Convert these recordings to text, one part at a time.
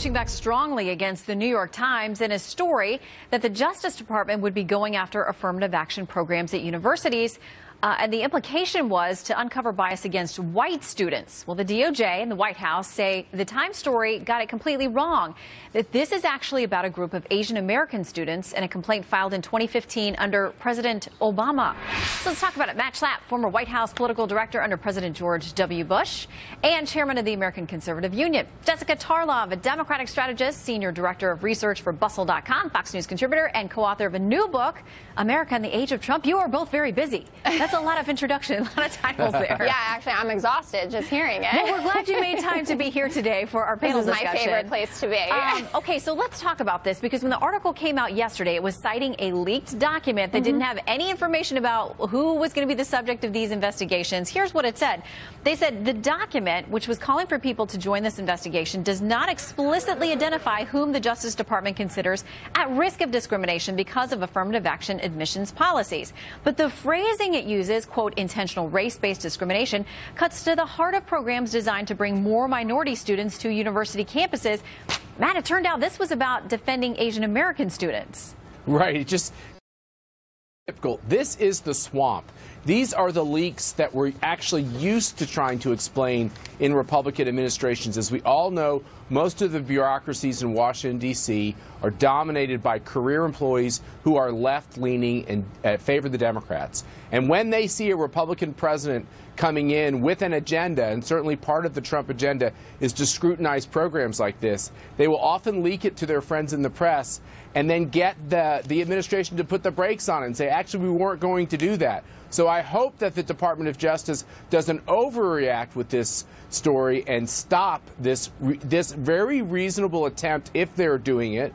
pushing back strongly against the New York Times in a story that the Justice Department would be going after affirmative action programs at universities. Uh, and the implication was to uncover bias against white students. Well, the DOJ and the White House say the Times story got it completely wrong, that this is actually about a group of Asian American students and a complaint filed in 2015 under President Obama. So let's talk about it. Matt Schlapp, former White House political director under President George W. Bush and chairman of the American Conservative Union. Jessica Tarlov, a Democratic strategist, senior director of research for Bustle.com, Fox News contributor, and co-author of a new book, America in the Age of Trump. You are both very busy. That's that's a lot of introduction, a lot of titles there. yeah, actually, I'm exhausted just hearing it. Well, we're glad you made time to be here today for our panel this is discussion. my favorite place to be. Um, okay, so let's talk about this because when the article came out yesterday, it was citing a leaked document that mm -hmm. didn't have any information about who was going to be the subject of these investigations. Here's what it said. They said the document, which was calling for people to join this investigation, does not explicitly identify whom the Justice Department considers at risk of discrimination because of affirmative action admissions policies. But the phrasing it uses, quote, intentional race-based discrimination, cuts to the heart of programs designed to bring more minority students to university campuses. Matt, it turned out this was about defending Asian American students. Right. Just typical. This is the swamp. These are the leaks that we're actually used to trying to explain in Republican administrations. As we all know, most of the bureaucracies in Washington, D.C. are dominated by career employees who are left-leaning and uh, favor the Democrats. And when they see a Republican president coming in with an agenda, and certainly part of the Trump agenda is to scrutinize programs like this, they will often leak it to their friends in the press and then get the, the administration to put the brakes on it and say, actually, we weren't going to do that. So I hope that the Department of Justice doesn't overreact with this story and stop this, this very reasonable attempt, if they're doing it,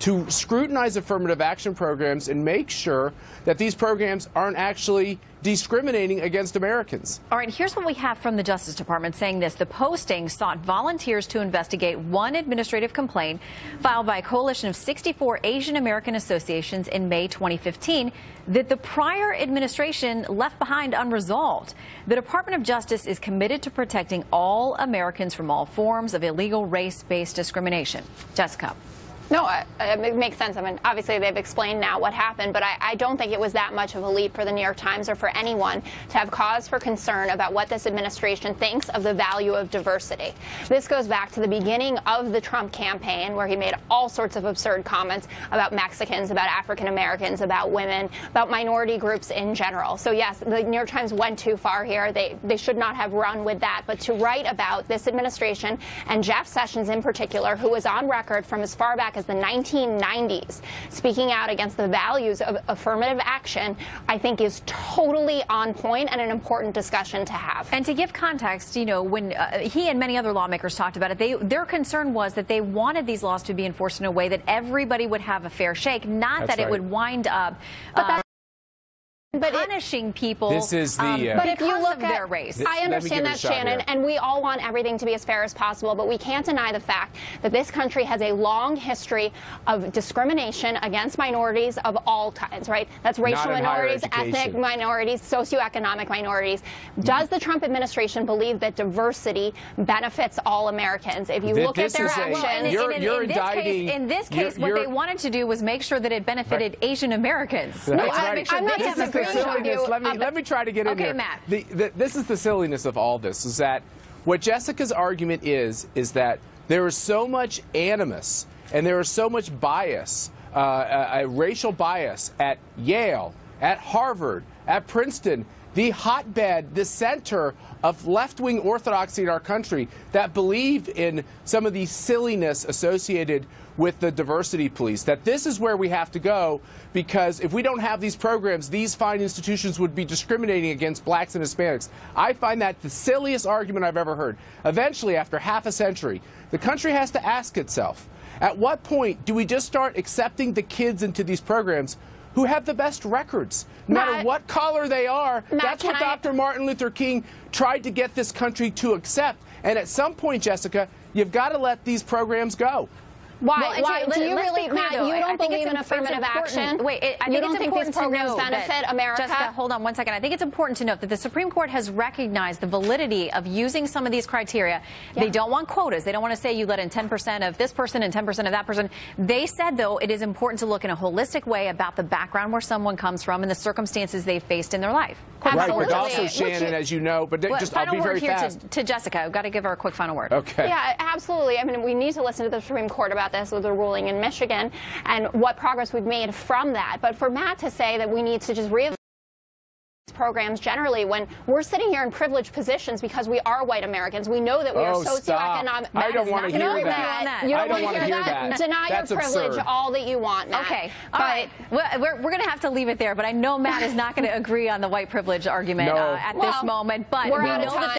to scrutinize affirmative action programs and make sure that these programs aren't actually discriminating against Americans. All right, here's what we have from the Justice Department saying this. The posting sought volunteers to investigate one administrative complaint filed by a coalition of 64 Asian American associations in May 2015 that the prior administration left behind unresolved. The Department of Justice is committed to protecting all Americans from all forms of illegal race-based discrimination. Jessica. No, it makes sense. I mean, obviously they've explained now what happened, but I, I, don't think it was that much of a leap for the New York Times or for anyone to have cause for concern about what this administration thinks of the value of diversity. This goes back to the beginning of the Trump campaign, where he made all sorts of absurd comments about Mexicans, about African Americans, about women, about minority groups in general. So yes, the New York Times went too far here. They they should not have run with that. But to write about this administration and Jeff Sessions in particular, who was on record from as far back as the 1990s, speaking out against the values of affirmative action, I think is totally on point and an important discussion to have. And to give context, you know, when uh, he and many other lawmakers talked about it, they, their concern was that they wanted these laws to be enforced in a way that everybody would have a fair shake, not That's that right. it would wind up. But punishing it, people this is the, um, uh, but if you look at their race. I understand that, Shannon, here. and we all want everything to be as fair as possible, but we can't deny the fact that this country has a long history of discrimination against minorities of all kinds, right? That's racial minorities, ethnic minorities, socioeconomic minorities. Does the Trump administration believe that diversity benefits all Americans? If you this, look at their actions, well, in, you're, in, you're in, this case, in this case, you're, what they wanted to do was make sure that it benefited right. Asian Americans. That's no, right. I'm not disagreeing silliness. Let me let me try to get in okay, here. Matt. The, the, this is the silliness of all this. Is that what Jessica's argument is? Is that there is so much animus and there is so much bias, uh, a, a racial bias at Yale, at Harvard, at Princeton, the hotbed, the center of left-wing orthodoxy in our country that believe in some of the silliness associated with the diversity police, that this is where we have to go because if we don't have these programs, these fine institutions would be discriminating against blacks and Hispanics. I find that the silliest argument I've ever heard. Eventually, after half a century, the country has to ask itself, at what point do we just start accepting the kids into these programs who have the best records, no Matt, matter what color they are. Matt, That's what I... Dr. Martin Luther King tried to get this country to accept. And at some point, Jessica, you've got to let these programs go. Why? Well, Why? Do you really, clear, Matt? though, You I- I don't think believe it's in affirmative action? Wait, it, I you think don't it's think these important to programs know benefit that, America? Jessica, hold on one second. I think it's important to note that the Supreme Court has recognized the validity of using some of these criteria. They don't want quotas. They don't want to say you let in 10% of this person and 10% of that person. They said, though, it is important to look in a holistic way about the background where someone comes from and the circumstances they've faced in their life. Quick Right, but also, Jessica. Shannon, as you know, but Well, just I'll be word very here fast. to, to Jessica. I've got to give her a quick final word. Okay. Yeah, absolutely. I mean, we need to listen to the Supreme Court about this with the ruling in Michigan and what progress we've made from that. But for Matt to say that we need to just re programs generally when we're sitting here in privileged positions because we are white Americans. We know that we Oh, are stop. socioeconomic. I Matt don't is want to hear that. that. You I don't, don't want to hear that. Deny That's your privilege absurd. all that you want, Matt. Okay, all But- right. Well, We're, we're going to have to leave it there, but I know Matt is not going to agree on the white privilege argument No. uh, at this moment. But we're we out of know that time.